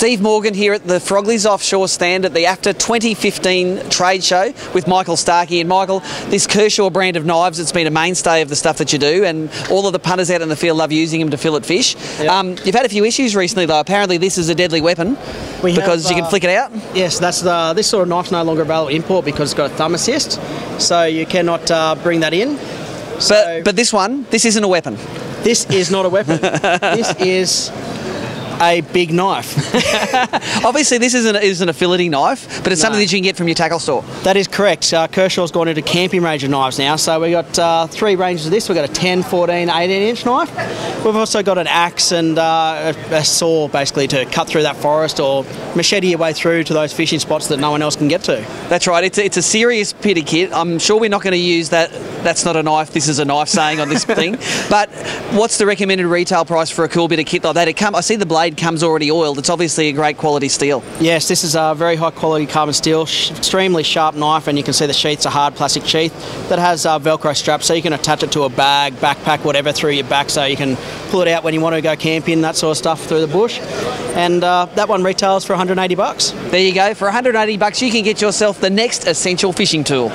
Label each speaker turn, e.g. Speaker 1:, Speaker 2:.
Speaker 1: Steve Morgan here at the Frogley's offshore stand at the AFTA 2015 trade show with Michael Starkey. And Michael, this Kershaw brand of knives, it's been a mainstay of the stuff that you do, and all of the punters out in the field love using them to fillet fish.
Speaker 2: Yep.
Speaker 1: Um, you've had a few issues recently, though. Apparently, this is a deadly weapon
Speaker 2: We
Speaker 1: because
Speaker 2: have,
Speaker 1: you can
Speaker 2: uh,
Speaker 1: flick it out.
Speaker 2: Yes, that's the this sort of knife's no longer available import because it's got a thumb assist, so you cannot uh, bring that in. So
Speaker 1: But, but this one, this isn't a weapon.
Speaker 2: this is not a weapon. this is a big knife.
Speaker 1: Obviously, this isn't, isn't a filleting knife, but it's
Speaker 2: No.
Speaker 1: something that you can get from your tackle store.
Speaker 2: That is correct. Uh, Kershaw's gone into camping range of knives now. So we've got uh, three ranges of this. We've got a 10, 14, 18 inch knife. We've also got an axe and uh, a, a saw basically to cut through that forest or machete your way through to those fishing spots that no one else can get to.
Speaker 1: That's right. It's a, it's a serious pitty kit. I'm sure we're not going to use that. That's not a knife. This is a knife saying on this thing. But what's the recommended retail price for a cool bit of kit like that? It come. I see the blade comes already oiled. It's obviously a great quality steel.
Speaker 2: Yes, this is a very high quality carbon steel, extremely sharp knife, and you can see the sheath's a hard plastic sheath that has uh, Velcro straps, so you can attach it to a bag, backpack, whatever through your back, so you can pull it out when you want to go camping, that sort of stuff through the bush. And uh, that one retails for 180 bucks.
Speaker 1: There you go. For 180 bucks, you can get yourself the next essential fishing tool.